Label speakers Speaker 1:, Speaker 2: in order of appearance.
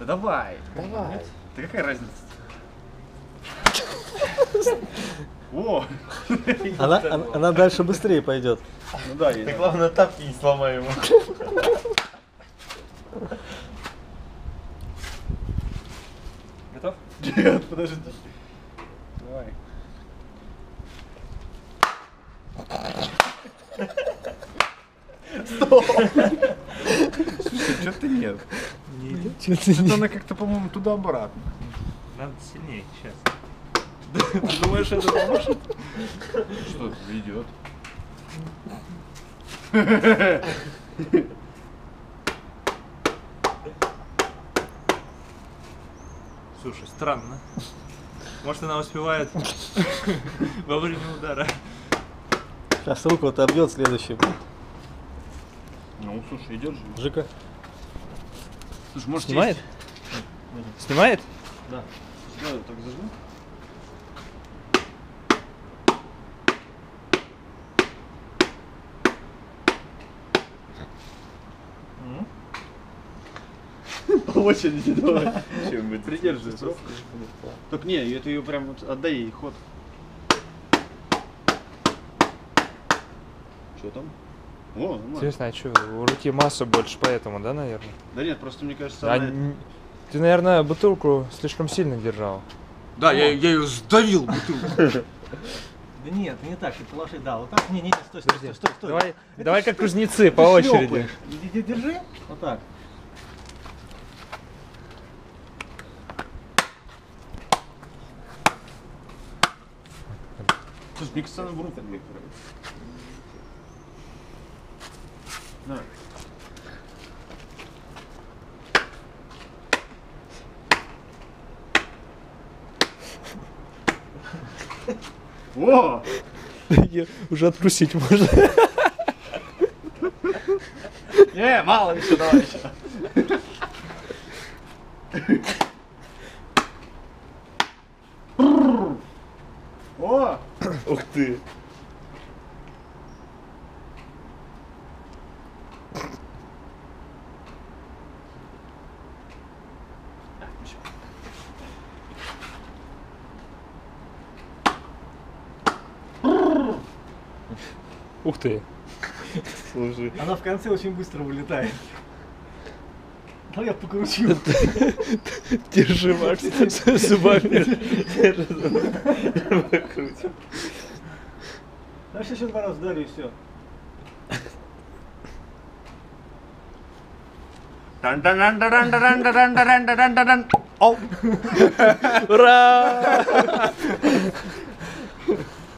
Speaker 1: Да давай.
Speaker 2: Давай.
Speaker 1: Да какая разница? О!
Speaker 3: Она, она, она дальше быстрее пойдет.
Speaker 1: Ну да,
Speaker 2: Ты
Speaker 1: я.
Speaker 2: главное тапки не сломай ему.
Speaker 1: Готов? Нет, подожди. Давай. Стоп! Слушай, что-то нет.
Speaker 2: Не идет.
Speaker 1: Что-то она как-то, по-моему, туда-обратно.
Speaker 2: Надо сильнее сейчас.
Speaker 1: Ты думаешь, это поможет? Что это идет?
Speaker 2: Слушай, странно. Может она успевает во время удара.
Speaker 3: Сейчас руку отобьет следующий.
Speaker 1: Ну, слушай, идет же.
Speaker 3: Жика.
Speaker 1: Слушай, может,
Speaker 3: Снимает? Снимает?
Speaker 1: Да. Да, так зажму. По очереди давай.
Speaker 2: Чем мы
Speaker 1: Придерживай. Так не, это ее прям вот отдай ей ход. Что там? О, нормально.
Speaker 4: Интересно, а что, у руки масса больше, поэтому, да, наверное?
Speaker 1: Да нет, просто мне кажется,
Speaker 4: А
Speaker 1: она...
Speaker 4: н- ты, наверное, бутылку слишком сильно держал.
Speaker 1: Да, я, я ее сдавил бутылку.
Speaker 5: Да нет, не так, ты положи, да, вот так. Не, не, не, стой, стой, стой, стой, стой.
Speaker 4: Давай,
Speaker 5: Это
Speaker 4: давай как кузнецы, по очереди.
Speaker 5: Иди, Держи, вот так.
Speaker 1: Слушай, мне кажется, она в руку На. О!
Speaker 4: Уже откусить можно.
Speaker 1: Не, мало еще, давай еще. О!
Speaker 2: Ух ты.
Speaker 4: Ух ты.
Speaker 2: Слушай.
Speaker 5: Она в конце очень быстро вылетает. Ну я покручу.
Speaker 4: Держи, Макс, зубами.
Speaker 2: Покрутим.
Speaker 5: Дальше еще два раза ударю и все.
Speaker 4: 딴딴딴딴딴딴딴딴딴딴딴 어. 으라.